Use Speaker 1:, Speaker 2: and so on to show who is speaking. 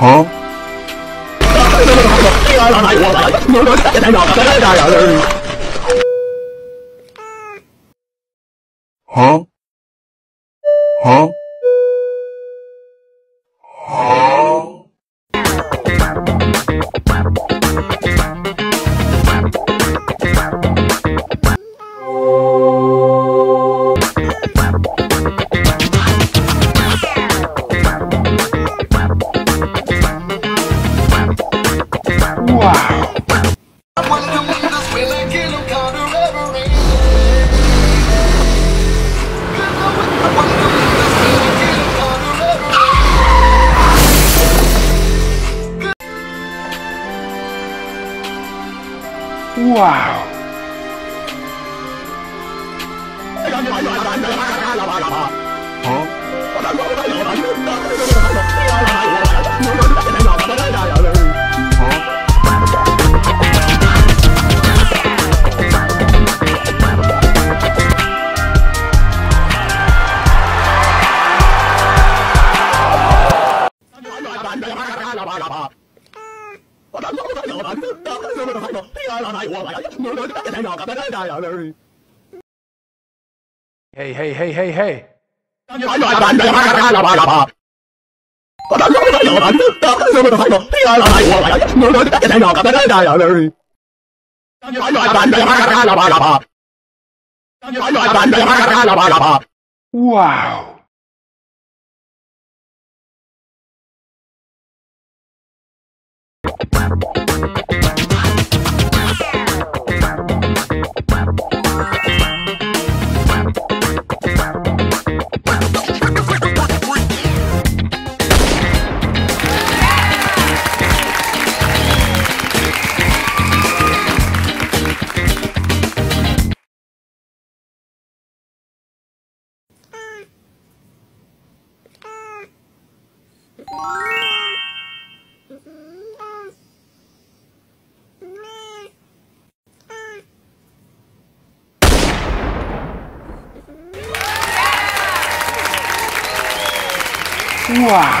Speaker 1: Huh? Huh? Huh? Wow. Wow. Huh?
Speaker 2: Hey, hey, hey, hey, hey. Wow. Wow.